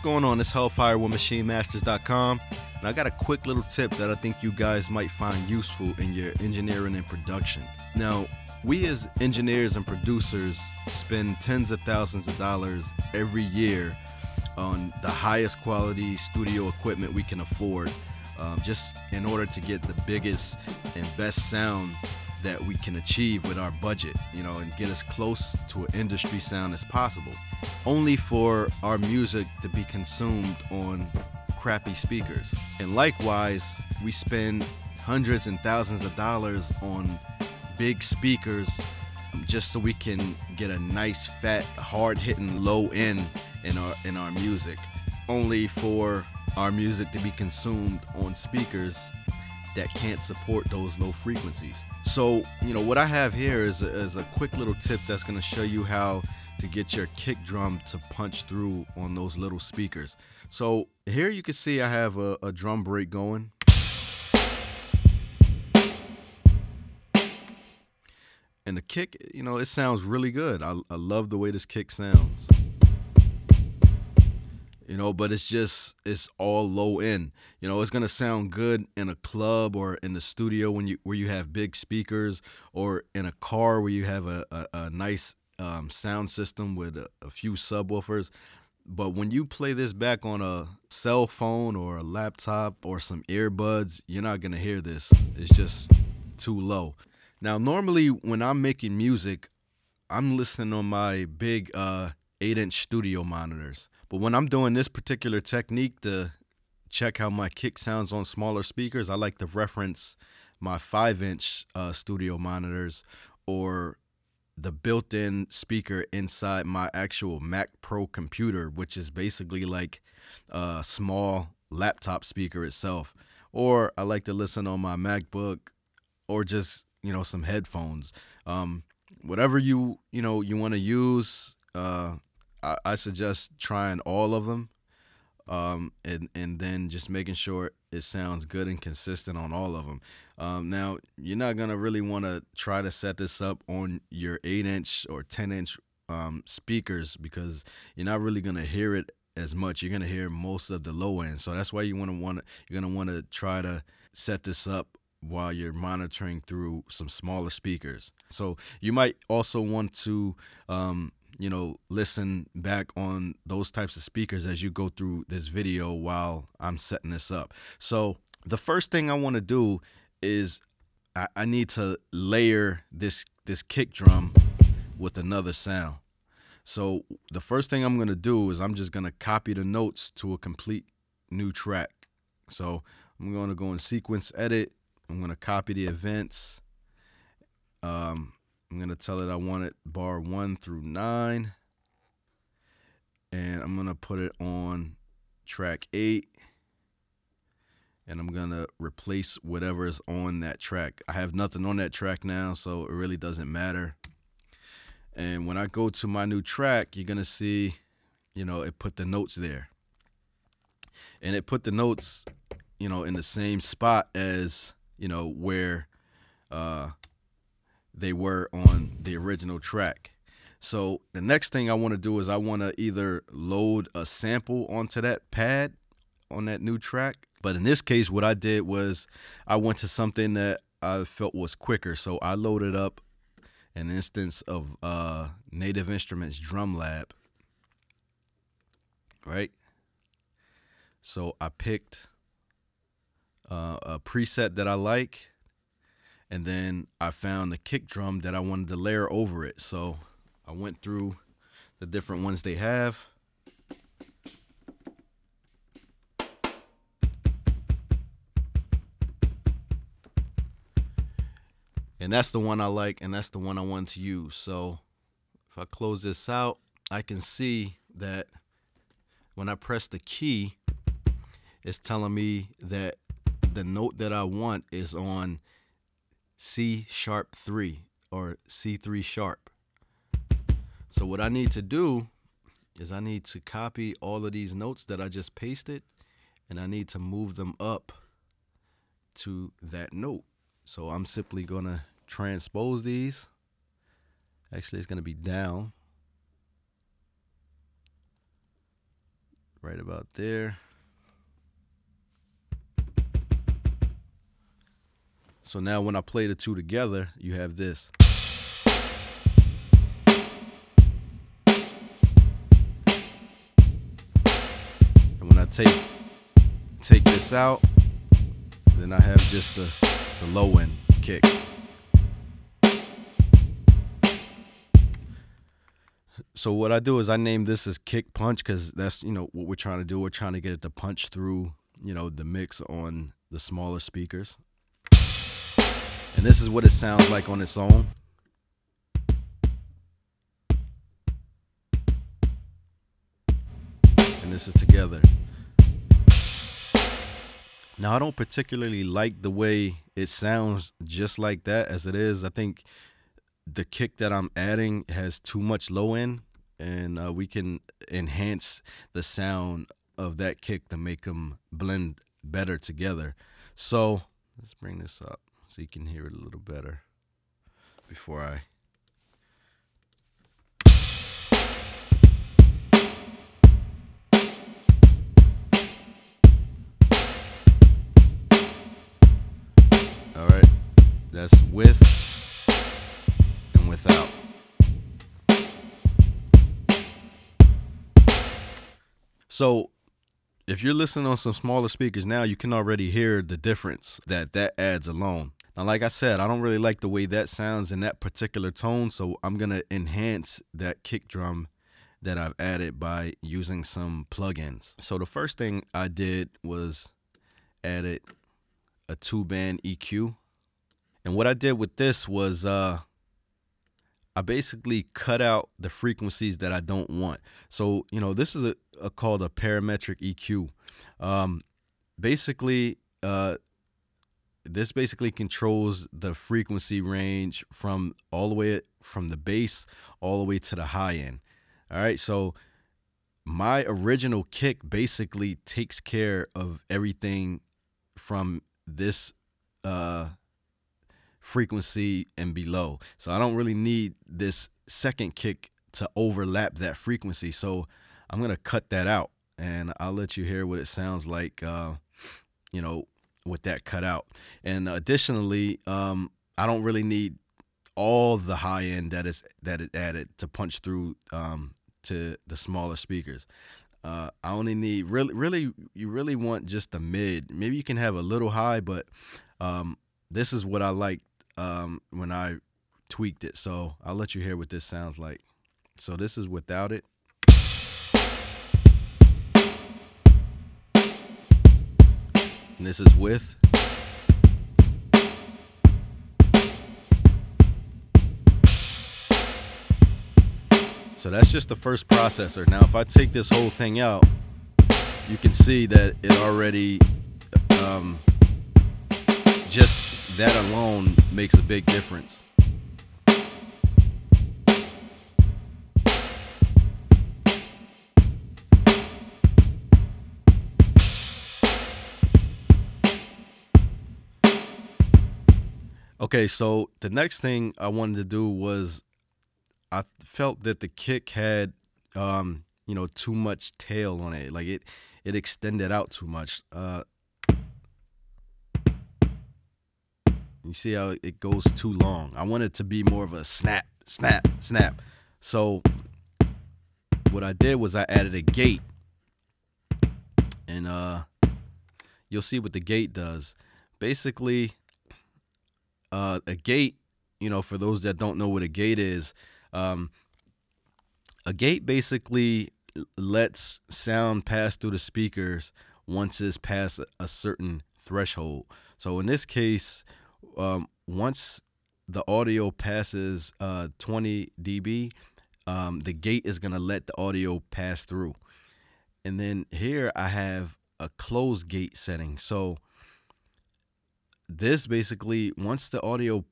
What's going on? It's Hellfire with MaschineMasters.com, and I got a quick little tip that I think you guys might find useful in your engineering and production. Now, we as engineers and producers spend tens of thousands of dollars every year on the highest quality studio equipment we can afford, um, just in order to get the biggest and best sound that we can achieve with our budget, you know, and get as close to an industry sound as possible. Only for our music to be consumed on crappy speakers. And likewise, we spend hundreds and thousands of dollars on big speakers um, just so we can get a nice fat hard hitting low end in our in our music only for our music to be consumed on speakers that can't support those low frequencies. So, you know, what I have here is a, is a quick little tip that's going to show you how to get your kick drum to punch through on those little speakers. So here you can see I have a, a drum break going. And the kick, you know, it sounds really good. I, I love the way this kick sounds you know but it's just it's all low end. You know it's gonna sound good in a club or in the studio when you where you have big speakers or in a car where you have a, a, a nice um, sound system with a, a few subwoofers. But when you play this back on a cell phone or a laptop or some earbuds you're not gonna hear this. It's just too low. Now normally when i'm making music i'm listening on my big uh 8 inch studio monitors but when I'm doing this particular technique to check how my kick sounds on smaller speakers, I like to reference my five inch uh, studio monitors or the built in speaker inside my actual Mac Pro computer, which is basically like a small laptop speaker itself. Or I like to listen on my MacBook or just, you know, some headphones. Um, whatever you, you know, you want to use, uh, I, I suggest trying all of them, um, and and then just making sure it sounds good and consistent on all of them. Um, now you're not gonna really want to try to set this up on your eight inch or ten inch um, speakers because you're not really gonna hear it as much. You're gonna hear most of the low end, so that's why you want to want you're gonna want to try to set this up while you're monitoring through some smaller speakers. So you might also want to um, you know, listen back on those types of speakers as you go through this video while I'm setting this up. So the first thing I want to do is I, I need to layer this this kick drum with another sound. So the first thing I'm gonna do is I'm just gonna copy the notes to a complete new track. So I'm gonna go in sequence edit. I'm gonna copy the events. Um, I'm going to tell it I want it bar 1 through 9. And I'm going to put it on track 8. And I'm going to replace whatever is on that track. I have nothing on that track now, so it really doesn't matter. And when I go to my new track, you're going to see, you know, it put the notes there. And it put the notes, you know, in the same spot as, you know, where uh, they were on the original track. So the next thing I want to do is I want to either load a sample onto that pad on that new track. But in this case, what I did was I went to something that I felt was quicker. So I loaded up an instance of uh, Native Instruments Drum Lab. Right? So I picked uh, a preset that I like and then I found the kick drum that I wanted to layer over it. So I went through the different ones they have. And that's the one I like, and that's the one I want to use. So if I close this out, I can see that when I press the key, it's telling me that the note that I want is on C sharp 3 or C3 sharp. So what I need to do is I need to copy all of these notes that I just pasted and I need to move them up to that note. So I'm simply going to transpose these. Actually, it's going to be down. right about there. So now when I play the two together, you have this. And when I take take this out, then I have just the, the low end kick. So what I do is I name this as kick punch because that's you know what we're trying to do. We're trying to get it to punch through you know the mix on the smaller speakers. And this is what it sounds like on its own. And this is together. Now, I don't particularly like the way it sounds just like that as it is. I think the kick that I'm adding has too much low end, and uh, we can enhance the sound of that kick to make them blend better together. So let's bring this up so you can hear it a little better before I All right. That's with and without. So if you're listening on some smaller speakers now, you can already hear the difference that that adds alone. Now, like I said, I don't really like the way that sounds in that particular tone, so I'm going to enhance that kick drum that I've added by using some plugins. So the first thing I did was added a two band EQ. And what I did with this was uh, I basically cut out the frequencies that I don't want. So, you know, this is a, a called a parametric EQ. Um, basically, uh, this basically controls the frequency range from all the way from the bass all the way to the high end. All right, so my original kick basically takes care of everything from this uh, frequency and below. So I don't really need this second kick to overlap that frequency. So I'm gonna cut that out, and I'll let you hear what it sounds like. Uh, you know, with that cut out. And additionally, um, I don't really need all the high end that is that it added to punch through um, to the smaller speakers. Uh, I only need really, really, you really want just the mid. Maybe you can have a little high, but um, this is what I like um, when I tweaked it. So I'll let you hear what this sounds like. So this is without it. And this is with. So that's just the first processor. Now, if I take this whole thing out, you can see that it already, um, just that alone makes a big difference. Okay, so the next thing I wanted to do was I felt that the kick had um, you know, too much tail on it. Like it it extended out too much. Uh You see how it goes too long. I want it to be more of a snap, snap, snap. So what I did was I added a gate. And uh you'll see what the gate does. Basically, uh, a gate, you know, for those that don't know what a gate is, um, a gate basically lets sound pass through the speakers once it's past a certain threshold. So in this case, um, once the audio passes uh, 20 dB, um, the gate is going to let the audio pass through. And then here I have a closed gate setting. So this basically once the audio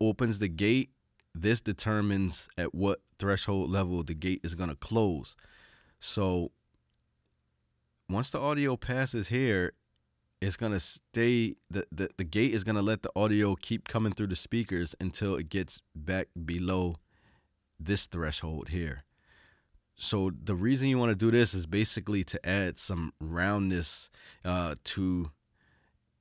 opens the gate this determines at what threshold level the gate is going to close. So once the audio passes here it's going to stay the, the the gate is going to let the audio keep coming through the speakers until it gets back below this threshold here. So the reason you want to do this is basically to add some roundness uh, to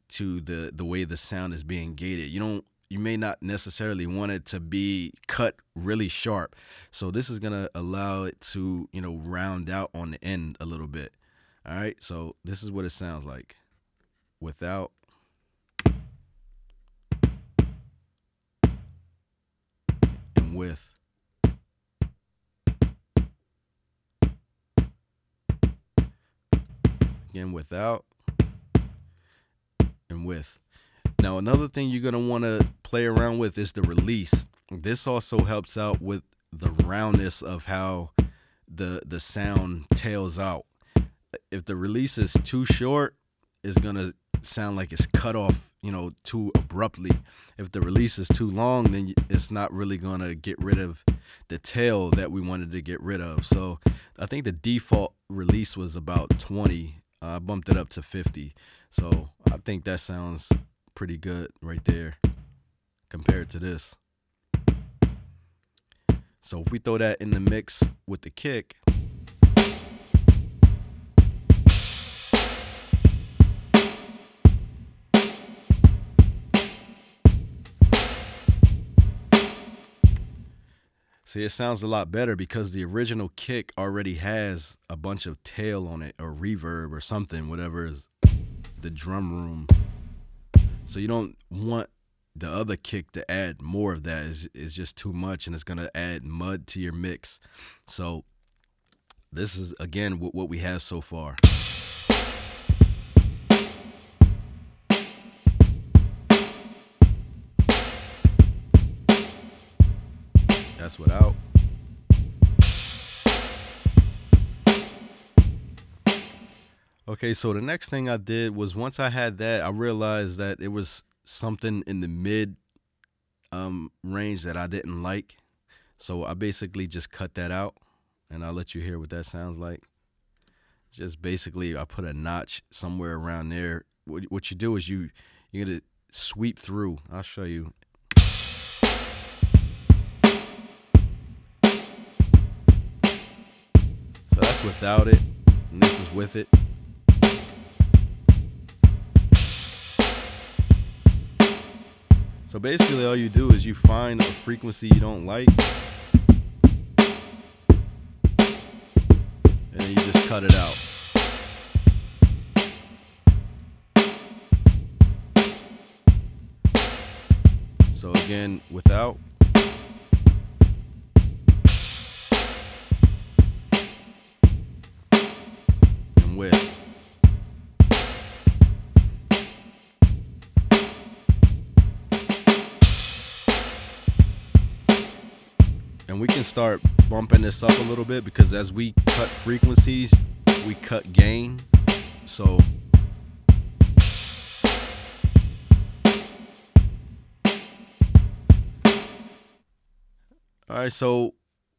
to the the way the sound is being gated. You don't you may not necessarily want it to be cut really sharp. So this is going to allow it to, you know, round out on the end a little bit. All right? So this is what it sounds like without and with again without with. Now, another thing you're going to want to play around with is the release. This also helps out with the roundness of how the the sound tails out. If the release is too short, it's going to sound like it's cut off, you know, too abruptly. If the release is too long, then it's not really going to get rid of the tail that we wanted to get rid of. So I think the default release was about 20 I bumped it up to 50. So I think that sounds pretty good right there compared to this. So if we throw that in the mix with the kick, See, it sounds a lot better because the original kick already has a bunch of tail on it or reverb or something, whatever is the drum room. So you don't want the other kick to add more of that. Is is just too much and it's gonna add mud to your mix. So this is again what we have so far. That's without. Okay, so the next thing I did was once I had that, I realized that it was something in the mid um, range that I didn't like. So I basically just cut that out and I'll let you hear what that sounds like. Just basically, I put a notch somewhere around there. What, what you do is you you're gonna sweep through. I'll show you. Without it, and this is with it. So basically all you do is you find a frequency you don't like, and you just cut it out. So again, without with. And we can start bumping this up a little bit because as we cut frequencies, we cut gain. So All right, so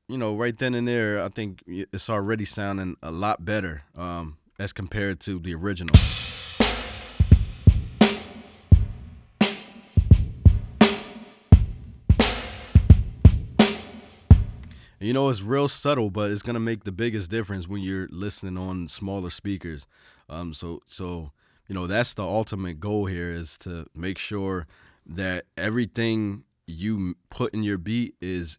you know, right then and there, I think it's already sounding a lot better. Um, as compared to the original. You know, it's real subtle, but it's gonna make the biggest difference when you're listening on smaller speakers. Um, so, so you know, that's the ultimate goal here is to make sure that everything you put in your beat is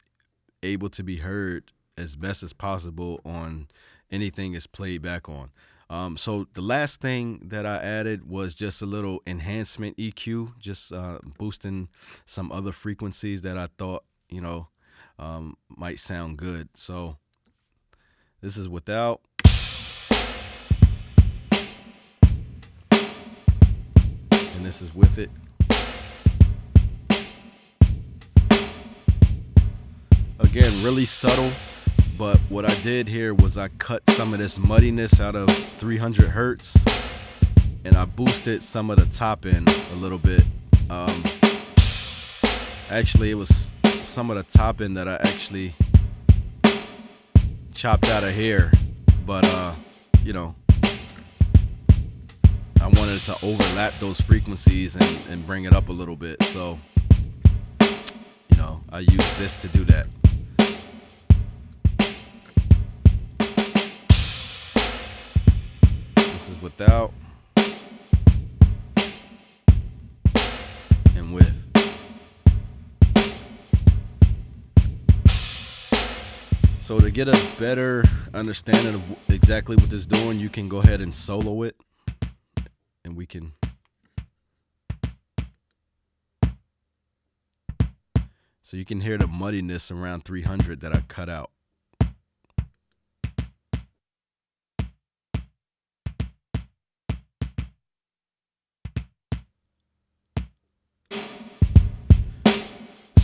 able to be heard as best as possible on anything is played back on. Um, so the last thing that I added was just a little enhancement EQ, just uh, boosting some other frequencies that I thought you know um, might sound good. So this is without. And this is with it. Again, really subtle. But what I did here was I cut some of this muddiness out of 300 hertz and I boosted some of the top end a little bit. Um, actually, it was some of the top end that I actually chopped out of here, but uh, you know, I wanted to overlap those frequencies and, and bring it up a little bit. So, you know, I used this to do that. Without and with. So to get a better understanding of exactly what this is doing, you can go ahead and solo it and we can So you can hear the muddiness around 300 that I cut out.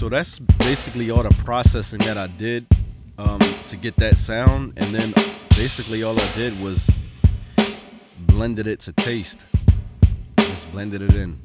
So that's basically all the processing that I did um, to get that sound, and then basically all I did was blended it to taste. Just blended it in.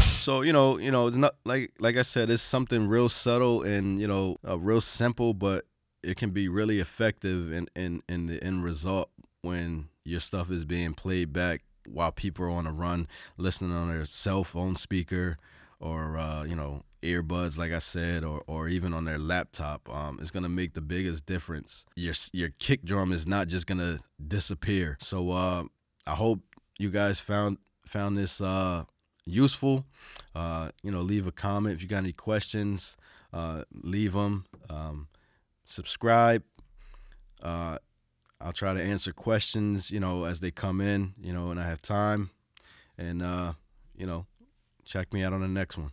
So you know, you know, it's not like like I said, it's something real subtle and you know, uh, real simple, but it can be really effective in in in the end result when your stuff is being played back while people are on a run, listening on their cell phone speaker or uh, you know earbuds, like I said, or or even on their laptop. Um, it's gonna make the biggest difference. Your your kick drum is not just gonna disappear. So uh, I hope you guys found found this uh, useful. Uh, you know, leave a comment if you got any questions. Uh, leave them. Um, subscribe. I'll try to answer questions, you know, as they come in, you know, and I have time. And, uh, you know, check me out on the next one.